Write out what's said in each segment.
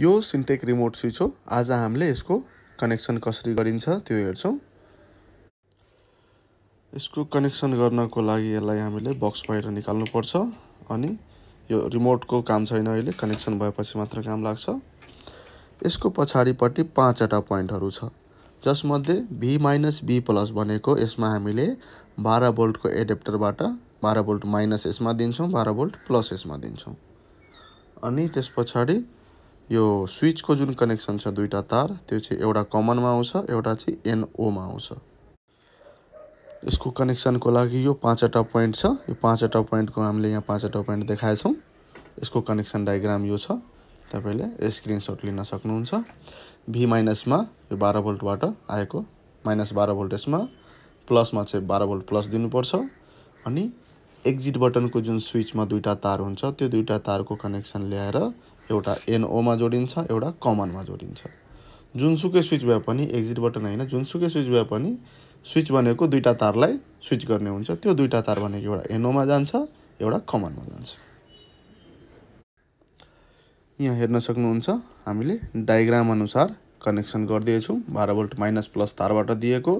यो सिन्टेक remote switch हो। आज हामीले यसको कनेक्सन कसरी गरिन्छ त्यो हेर्छौँ। यसको कनेक्सन गर्नको लागि यसलाई हामीले बक्स बाहिर निकाल्नुपर्छ अनि यो रिमोटको काम छैन अहिले कनेक्सन भएपछि मात्र काम लाग्छ। यसको पछाडिपट्टि पाँचवटा पोइन्टहरू छ। जसमध्ये भी माइनस बी प्लस भनेको यसमा हामीले बाह्र भोल्टको एडेप्टरबाट बाह्र भोल्ट माइनस यसमा दिन्छौँ बाह्र भोल्ट प्लस यसमा दिन्छौँ। अनि त्यस पछाडि यो स्विचको जुन कनेक्सन छ दुईवटा तार त्यो चाहिँ एउटा कमनमा आउँछ एउटा चाहिँ एनओमा आउँछ। यसको कनेक्सनको लागि यो पाँचवटा पोइन्ट छ। यो पाँचवटा पोइन्टको हामीले यहाँ पाँचवटा पोइन्ट देखाएछौँ। यसको कनेक्सन डायग्राम यो छ। तपाईँले स्क्रिनसट लिन सक्नुहुन्छ। भी माइनसमा यो बाह्र भोल्टबाट आएको माइनस बाह्र भोल्ट यसमा प्लसमा चाहिँ बाह्र भोल्ट प्लस दिनुपर्छ। अनि एक्जिट बटनको जुन स्विचमा दुईवटा तार हुन्छ त्यो दुईवटा तारको कनेक्सन ल्याएर एउटा एनओमा जोडिन्छ एउटा कमनमा जोडिन्छ। जुनसुकै स्विच भए पनि एक्जिट बटन होइन जुनसुकै स्विच भए पनि स्विच भनेको दुईवटा तारलाई स्विच गर्ने हुन्छ। त्यो दुईवटा तार भनेको एउटा एनओमा जान्छ एउटा कमनमा जान्छ। यहाँ हेर्न सक्नुहुन्छ हामीले डायग्राम अनुसार कनेक्सन गरिदिएछौँ। बाह्र भोल्ट माइनस प्लस तारबाट दिएको।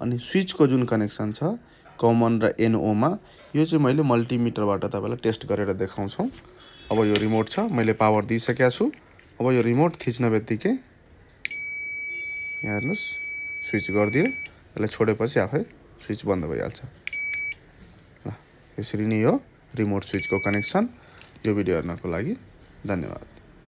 अनि स्विचको जुन कनेक्सन छ कमन र एनओमा यो चाहिँ मैले मल्टिमिटरबाट तपाईँलाई टेस्ट गरेर देखाउँछौँ। अब यो रिमोट छ मैले पावर दिइसकेको छु। अब यो रिमोट थिच्न बित्तिकै यहाँ हेर्नुहोस् स्विच गरिदियो। यसलाई छोडेपछि आफै स्विच बन्द भइहाल्छ। ल यसरी नै हो रिमोट स्विचको कनेक्सन यो भिडियो हेर्नको लागि धन्यवाद।